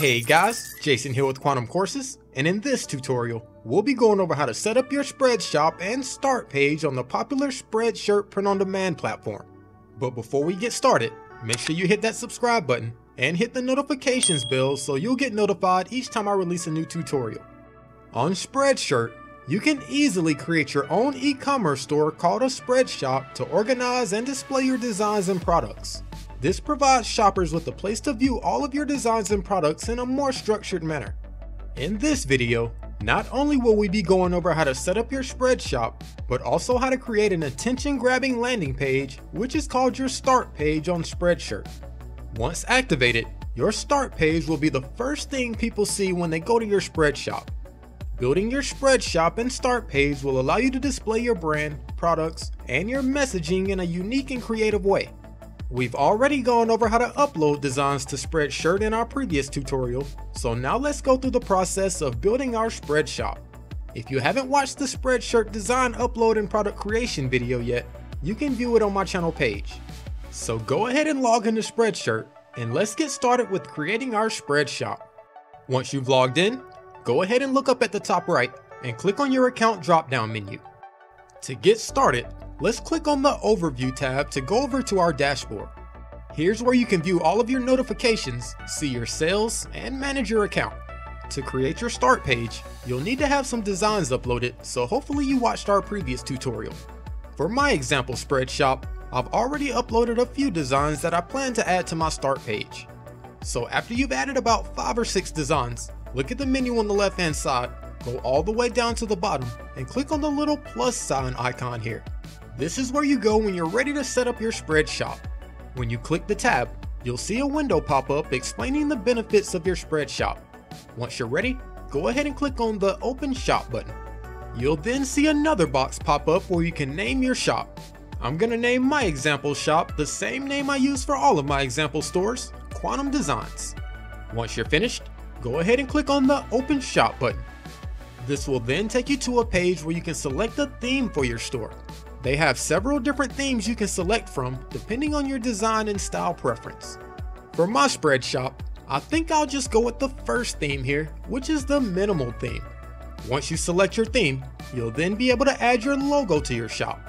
Hey guys, Jason here with Quantum Courses, and in this tutorial, we'll be going over how to set up your Spreadshop and Start page on the popular Spreadshirt print-on-demand platform. But before we get started, make sure you hit that subscribe button and hit the notifications bell so you'll get notified each time I release a new tutorial. On Spreadshirt, you can easily create your own e-commerce store called a Spreadshop to organize and display your designs and products. This provides shoppers with a place to view all of your designs and products in a more structured manner. In this video, not only will we be going over how to set up your Spreadshop, but also how to create an attention-grabbing landing page, which is called your Start page on Spreadshirt. Once activated, your Start page will be the first thing people see when they go to your Spreadshop. Building your Spreadshop and Start page will allow you to display your brand, products, and your messaging in a unique and creative way. We've already gone over how to upload designs to Spreadshirt in our previous tutorial, so now let's go through the process of building our Spreadshop. If you haven't watched the Spreadshirt design upload and product creation video yet, you can view it on my channel page. So go ahead and log into Spreadshirt, and let's get started with creating our Spreadshop. Once you've logged in, go ahead and look up at the top right and click on your account drop down menu. To get started, let's click on the Overview tab to go over to our dashboard. Here's where you can view all of your notifications, see your sales, and manage your account. To create your start page, you'll need to have some designs uploaded, so hopefully you watched our previous tutorial. For my example Spreadshop, I've already uploaded a few designs that I plan to add to my start page. So after you've added about 5 or 6 designs, look at the menu on the left hand side, go all the way down to the bottom, and click on the little plus sign icon here. This is where you go when you're ready to set up your Spreadshop. When you click the tab, you'll see a window pop up explaining the benefits of your Spreadshop. Once you're ready, go ahead and click on the Open Shop button. You'll then see another box pop up where you can name your shop. I'm gonna name my example shop the same name I use for all of my example stores, Quantum Designs. Once you're finished, go ahead and click on the Open Shop button. This will then take you to a page where you can select a theme for your store. They have several different themes you can select from depending on your design and style preference. For my Spreadshop, I think I'll just go with the first theme here, which is the minimal theme. Once you select your theme, you'll then be able to add your logo to your shop.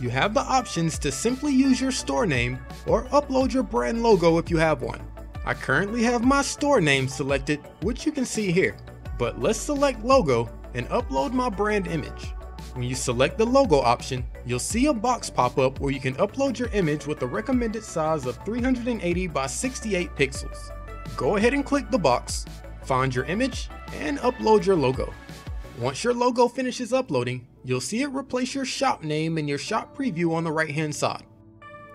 You have the options to simply use your store name or upload your brand logo if you have one. I currently have my store name selected, which you can see here, but let's select logo and upload my brand image. When you select the logo option, you'll see a box pop up where you can upload your image with a recommended size of 380 by 68 pixels. Go ahead and click the box, find your image, and upload your logo. Once your logo finishes uploading, you'll see it replace your shop name and your shop preview on the right hand side.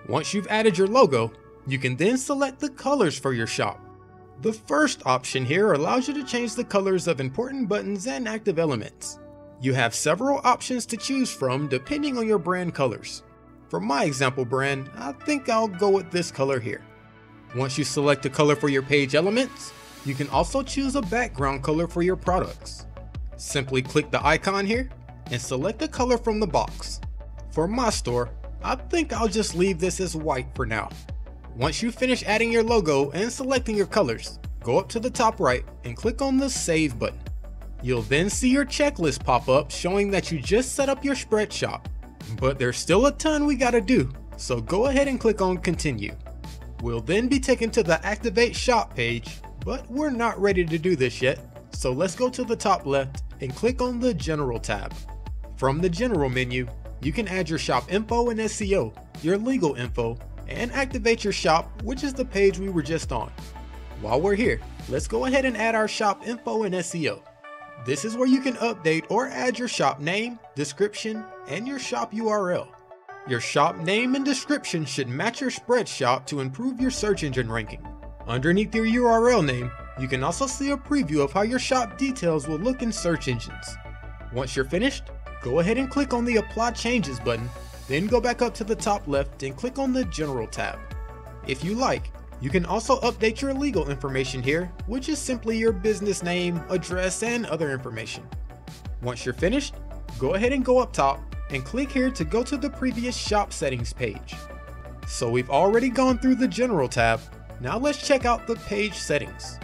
Once you've added your logo, you can then select the colors for your shop. The first option here allows you to change the colors of important buttons and active elements. You have several options to choose from depending on your brand colors. For my example brand, I think I'll go with this color here. Once you select a color for your page elements, you can also choose a background color for your products. Simply click the icon here and select a color from the box. For my store, I think I'll just leave this as white for now. Once you finish adding your logo and selecting your colors, go up to the top right and click on the Save button. You'll then see your checklist pop up showing that you just set up your Spreadshop. But there's still a ton we gotta do, so go ahead and click on continue. We'll then be taken to the activate shop page, but we're not ready to do this yet, so let's go to the top left and click on the general tab. From the general menu, you can add your shop info and SEO, your legal info, and activate your shop, which is the page we were just on. While we're here, let's go ahead and add our shop info and SEO. This is where you can update or add your shop name, description, and your shop URL. Your shop name and description should match your Spreadshop to improve your search engine ranking. Underneath your URL name, you can also see a preview of how your shop details will look in search engines. Once you're finished, go ahead and click on the Apply Changes button, then go back up to the top left and click on the General tab. If you like, you can also update your legal information here, which is simply your business name, address, and other information. Once you're finished, go ahead and go up top and click here to go to the previous shop settings page. So we've already gone through the general tab, now let's check out the page settings.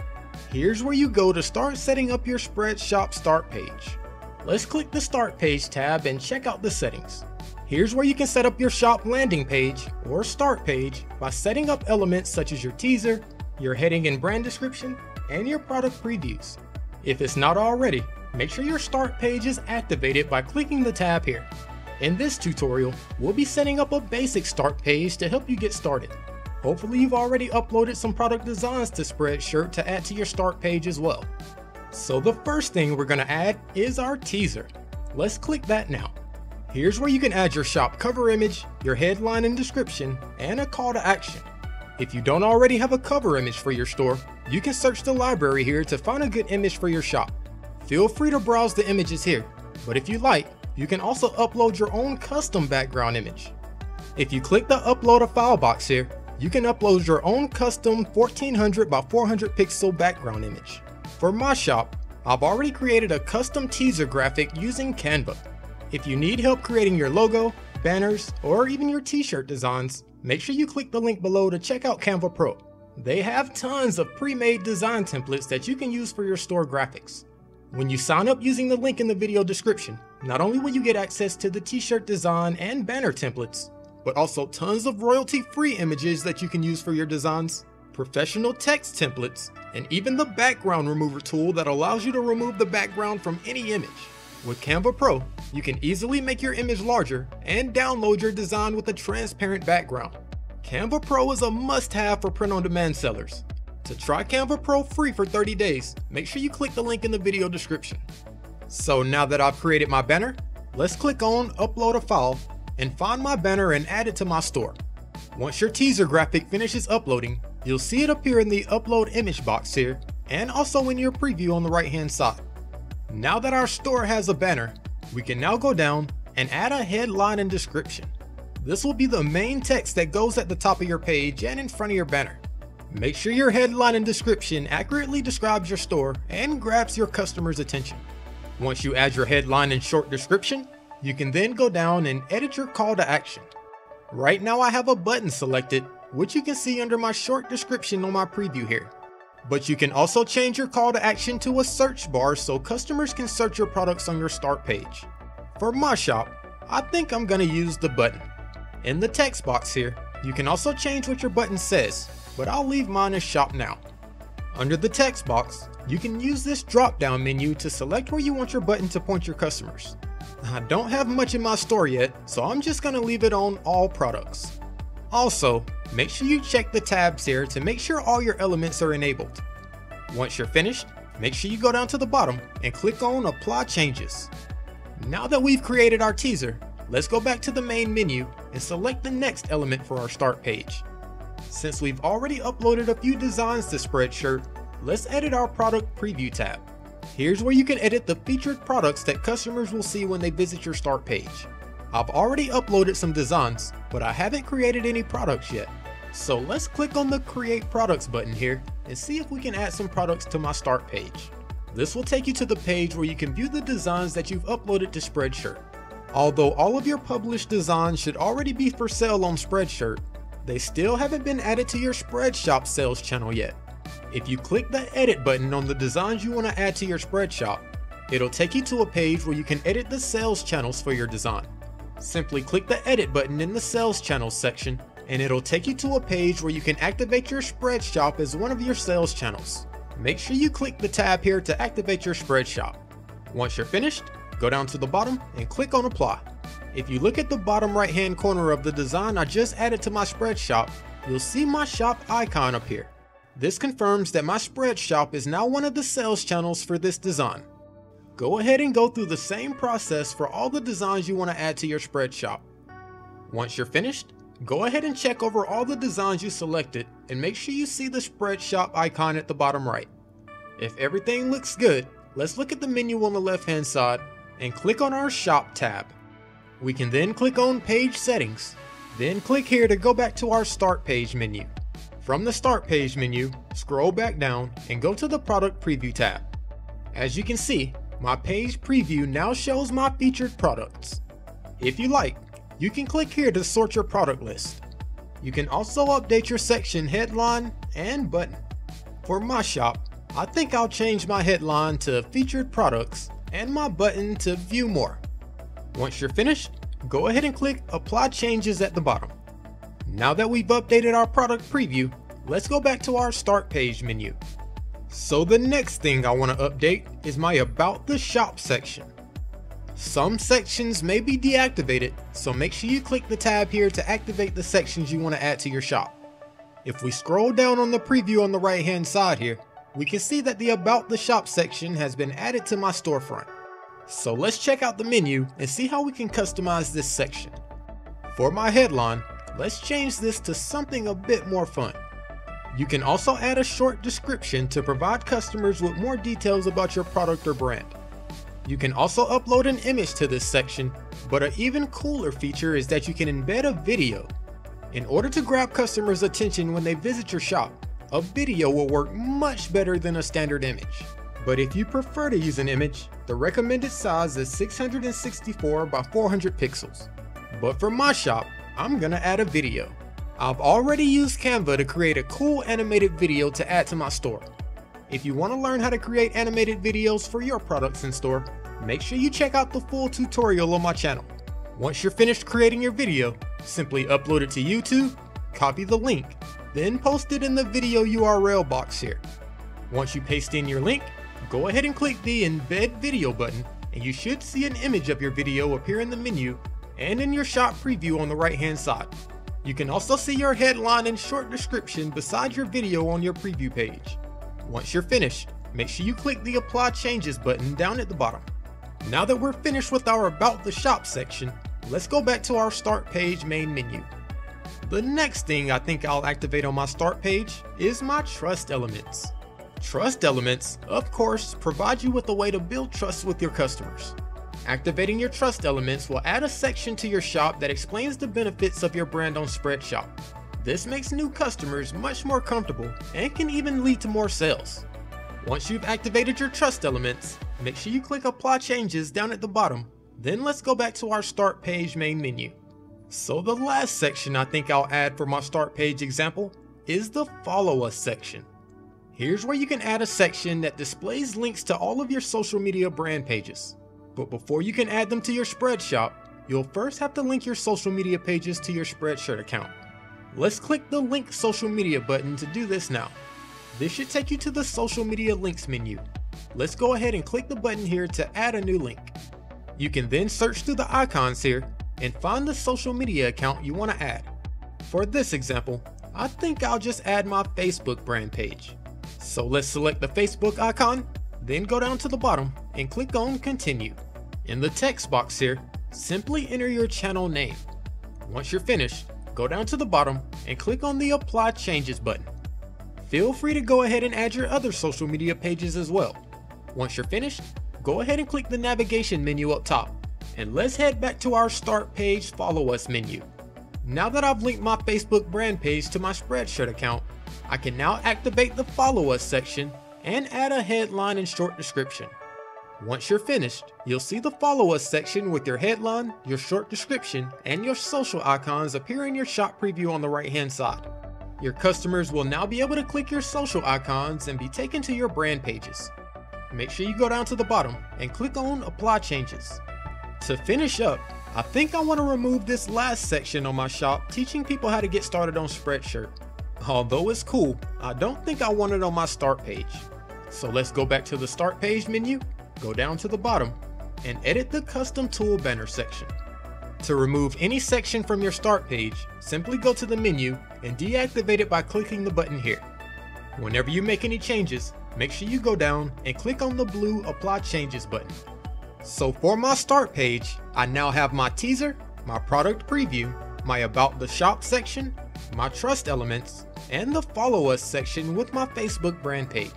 here's where you go to start setting up your Spreadshop start page. Let's click the start page tab and check out the settings. Here's where you can set up your shop landing page or start page by setting up elements such as your teaser, your heading and brand description, and your product previews. If it's not already, make sure your start page is activated by clicking the tab here. In this tutorial, we'll be setting up a basic start page to help you get started. Hopefully you've already uploaded some product designs to Spreadshirt to add to your start page as well. So the first thing we're going to add is our teaser. Let's click that now. Here's where you can add your shop cover image, your headline and description, and a call to action. If you don't already have a cover image for your store, you can search the library here to find a good image for your shop. Feel free to browse the images here, but if you like, you can also upload your own custom background image. If you click the upload a file box here, you can upload your own custom 1400 by 400 pixel background image. For my shop, I've already created a custom teaser graphic using Canva. If you need help creating your logo, banners, or even your t-shirt designs, make sure you click the link below to check out Canva Pro. They have tons of pre-made design templates that you can use for your store graphics. When you sign up using the link in the video description, not only will you get access to the t-shirt design and banner templates, but also tons of royalty-free images that you can use for your designs, professional text templates, and even the background remover tool that allows you to remove the background from any image. With Canva Pro, you can easily make your image larger and download your design with a transparent background. Canva Pro is a must-have for print-on-demand sellers. To try Canva Pro free for 30 days, make sure you click the link in the video description. So now that I've created my banner, let's click on Upload a File and find my banner and add it to my store. Once your teaser graphic finishes uploading, you'll see it appear in the upload image box here and also in your preview on the right hand side. Now that our store has a banner, we can now go down and add a headline and description. This will be the main text that goes at the top of your page and in front of your banner. Make sure your headline and description accurately describes your store and grabs your customer's attention. Once you add your headline and short description, you can then go down and edit your call to action. Right now I have a button selected, which you can see under my short description on my preview here. But you can also change your call to action to a search bar so customers can search your products on your start page. For my shop, I think I'm gonna use the button. In the text box here, you can also change what your button says, but I'll leave mine as shop now. Under the text box, you can use this drop down menu to select where you want your button to point your customers. I don't have much in my store yet, so I'm just gonna leave it on all products. Also, make sure you check the tabs here to make sure all your elements are enabled. Once you're finished, make sure you go down to the bottom and click on apply changes. Now that we've created our teaser, let's go back to the main menu and select the next element for our start page. Since we've already uploaded a few designs to Spreadshirt, let's edit our product preview tab. Here's where you can edit the featured products that customers will see when they visit your start page. I've already uploaded some designs, but I haven't created any products yet. So let's click on the create products button here and see if we can add some products to my start page. This will take you to the page where you can view the designs that you've uploaded to Spreadshirt. Although all of your published designs should already be for sale on Spreadshirt, they still haven't been added to your Spreadshop sales channel yet. If you click the edit button on the designs you want to add to your Spreadshop, it'll take you to a page where you can edit the sales channels for your design. Simply click the edit button in the sales channels section and it'll take you to a page where you can activate your Spreadshop as one of your sales channels. Make sure you click the tab here to activate your Spreadshop. Once you're finished, go down to the bottom and click on apply. If you look at the bottom right hand corner of the design I just added to my Spreadshop, you'll see my shop icon appear. This confirms that my Spreadshop is now one of the sales channels for this design. Go ahead and go through the same process for all the designs you want to add to your Spreadshop. Once you're finished, go ahead and check over all the designs you selected and make sure you see the Spreadshop icon at the bottom right. If everything looks good, let's look at the menu on the left hand side and click on our Shop tab. We can then click on Page Settings, then click here to go back to our Start Page menu. From the Start Page menu, scroll back down and go to the Product Preview tab. As you can see, my page preview now shows my featured products. If you like, you can click here to sort your product list. You can also update your section headline and button. For my shop, I think I'll change my headline to featured products and my button to view more. Once you're finished, go ahead and click apply changes at the bottom. Now that we've updated our product preview, let's go back to our start page menu. So the next thing I want to update is my about the shop section. Some sections may be deactivated, so make sure you click the tab here to activate the sections you want to add to your shop. If we scroll down on the preview on the right hand side here, we can see that the about the shop section has been added to my storefront. So let's check out the menu and see how we can customize this section. For my headline, let's change this to something a bit more fun. You can also add a short description to provide customers with more details about your product or brand. You can also upload an image to this section, but an even cooler feature is that you can embed a video. In order to grab customers' attention when they visit your shop, a video will work much better than a standard image. But if you prefer to use an image, the recommended size is 664 by 400 pixels. But for my shop, I'm gonna add a video. I've already used Canva to create a cool animated video to add to my store. If you want to learn how to create animated videos for your products in store, make sure you check out the full tutorial on my channel. Once you're finished creating your video, simply upload it to YouTube, copy the link, then post it in the video URL box here. Once you paste in your link, go ahead and click the embed video button and you should see an image of your video appear in the menu and in your shop preview on the right hand side. You can also see your headline and short description beside your video on your preview page. Once you're finished, make sure you click the Apply Changes button down at the bottom. Now that we're finished with our About the Shop section, let's go back to our Start Page main menu. The next thing I think I'll activate on my Start page is my Trust Elements. Trust Elements, of course, provide you with a way to build trust with your customers. Activating your Trust Elements will add a section to your shop that explains the benefits of your brand on Spreadshop. This makes new customers much more comfortable and can even lead to more sales. Once you've activated your trust elements, make sure you click apply changes down at the bottom, then let's go back to our start page main menu. So the last section I think I'll add for my start page example is the follow us section. Here's where you can add a section that displays links to all of your social media brand pages. But before you can add them to your Spreadshop, you'll first have to link your social media pages to your Spreadshirt account. Let's click the link social media button to do this now. This should take you to the social media links menu. Let's go ahead and click the button here to add a new link. You can then search through the icons here and find the social media account you want to add. For this example, I think I'll just add my Facebook brand page. So let's select the Facebook icon, then go down to the bottom and click on continue. In the text box here, simply enter your channel name. Once you're finished, go down to the bottom and click on the Apply Changes button. Feel free to go ahead and add your other social media pages as well. Once you're finished, go ahead and click the navigation menu up top. And let's head back to our Start Page Follow Us menu. Now that I've linked my Facebook brand page to my Spreadshirt account, I can now activate the Follow Us section and add a headline and short description. Once you're finished, you'll see the follow us section with your headline, your short description, and your social icons appear in your shop preview on the right hand side. Your customers will now be able to click your social icons and be taken to your brand pages. Make sure you go down to the bottom and click on apply changes. To finish up, I think I want to remove this last section on my shop teaching people how to get started on Spreadshirt. Although it's cool, I don't think I want it on my start page. So let's go back to the start page menu go down to the bottom and edit the custom tool banner section. To remove any section from your start page, simply go to the menu and deactivate it by clicking the button here. Whenever you make any changes, make sure you go down and click on the blue apply changes button. So for my start page, I now have my teaser, my product preview, my about the shop section, my trust elements, and the follow us section with my Facebook brand page.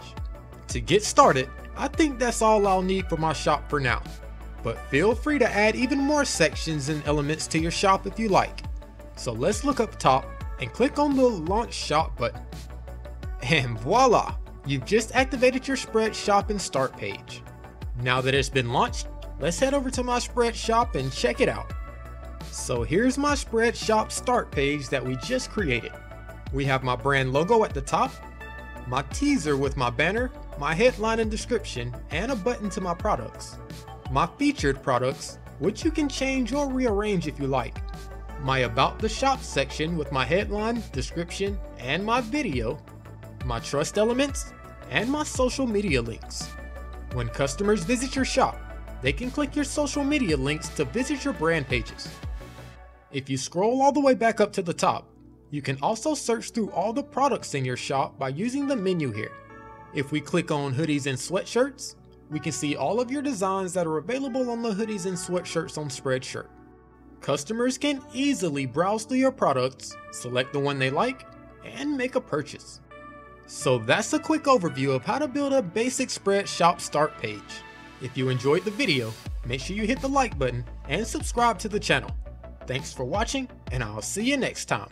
To get started, I think that's all I'll need for my shop for now. But feel free to add even more sections and elements to your shop if you like. So let's look up top and click on the launch shop button. And voila, you've just activated your Spreadshop and start page. Now that it's been launched, let's head over to my Spreadshop and check it out. So here's my Spreadshop start page that we just created. We have my brand logo at the top, my teaser with my banner, my headline and description, and a button to my products. My featured products, which you can change or rearrange if you like. My About the Shop section with my headline, description, and my video. My trust elements, and my social media links. When customers visit your shop, they can click your social media links to visit your brand pages. If you scroll all the way back up to the top, you can also search through all the products in your shop by using the menu here. If we click on hoodies and sweatshirts, we can see all of your designs that are available on the hoodies and sweatshirts on Spreadshirt. Customers can easily browse through your products, select the one they like, and make a purchase. So that's a quick overview of how to build a basic Spreadshop start page. If you enjoyed the video, make sure you hit the like button and subscribe to the channel. Thanks for watching, and I'll see you next time.